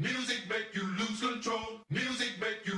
Music make you lose control. Music make you.